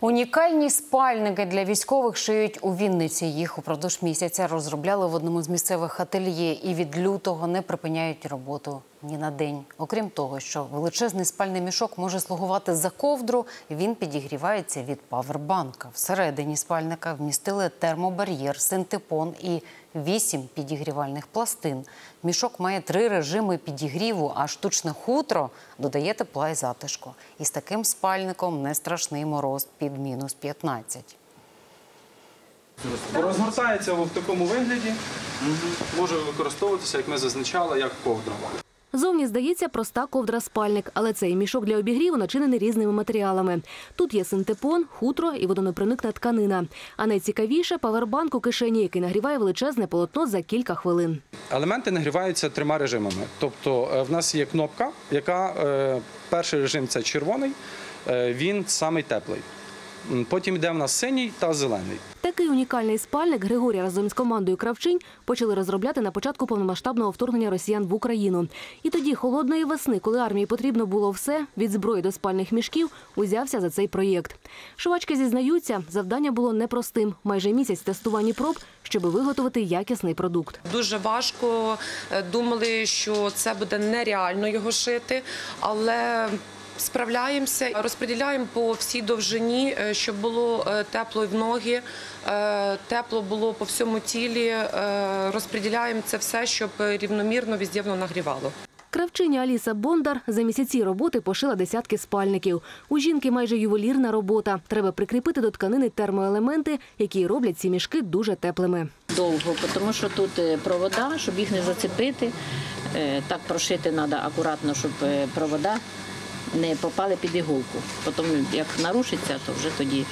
Унікальні спальники для військових шиють у Вінниці. Їх упродовж місяця розробляли в одному з місцевих ательє і від лютого не припиняють роботу ні на день. Окрім того, що величезний спальний мішок може слугувати за ковдру, він підігрівається від павербанка. Всередині спальника вмістили термобар'єр, синтепон і вісім підігрівальних пластин. Мішок має три режими підігріву, а штучне хутро додає тепла і затишку. І з таким спальником не страшний мороз під мінус 15. Розгортається в такому вигляді, може використовуватися, як ми зазначали, як ковдра. Зовні здається проста ковдра-спальник, але цей мішок для обігріву начинений різними матеріалами. Тут є синтепон, хутро і водонепроникна тканина. А найцікавіше павербанк у кишені, який нагріває величезне полотно за кілька хвилин. Елементи нагріваються трьома режимами. Тобто е, в нас є кнопка, яка е, перший режим це червоний, е, він самий теплий. Потім йде в нас синій та зелений. Такий унікальний спальник Григорія разом з командою Кравчинь почали розробляти на початку повномасштабного вторгнення росіян в Україну. І тоді холодної весни, коли армії потрібно було все від зброї до спальних мішків, узявся за цей проєкт. Шивачки зізнаються, завдання було непростим. Майже місяць тестувань і проб, щоб виготовити якісний продукт. Дуже важко. Е, Думали, що це буде нереально його шити, але справляємося, розподіляємо по всій довжині, е, щоб було е, тепло в ноги, е, тепло було по всьому тілі. Розподіляємо це все, щоб рівномірно віздєвно нагрівало. Кравчиня Аліса Бондар за місяці роботи пошила десятки спальників. У жінки майже ювелірна робота. Треба прикріпити до тканини термоелементи, які роблять ці мішки дуже теплими. довго, тому що тут провода, щоб їх не зацепити. Так прошити треба акуратно, щоб провода не попали під іголку. Потім, як нарушиться, то вже тоді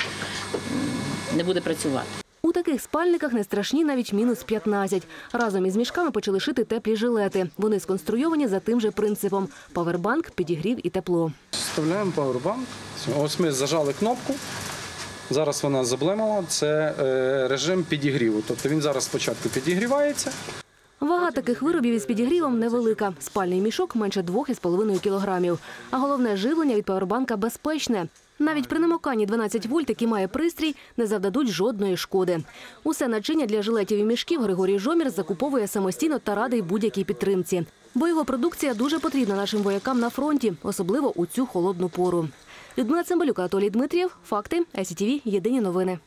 не буде працювати. У таких спальниках не страшні навіть мінус 15. Разом із мішками почали шити теплі жилети. Вони сконструйовані за тим же принципом: павербанк, підігрів і тепло. Вставляємо павербанк. Ось ми зажали кнопку. Зараз вона заблимала. Це е, режим підігріву. Тобто він зараз спочатку підігрівається. Вага таких виробів із підігрівом невелика. Спальний мішок менше 2,5 кілограмів. А головне живлення від павербанка безпечне. Навіть при намоканні 12 вольт, який має пристрій, не завдадуть жодної шкоди. Усе начиння для жилетів і мішків Григорій Жомір закуповує самостійно та радий будь-якій підтримці. Бо його продукція дуже потрібна нашим воякам на фронті, особливо у цю холодну пору. Людмила Цимбалюк, Анатолій Дмитрієв. Факти. СІТВ. Єдині новини.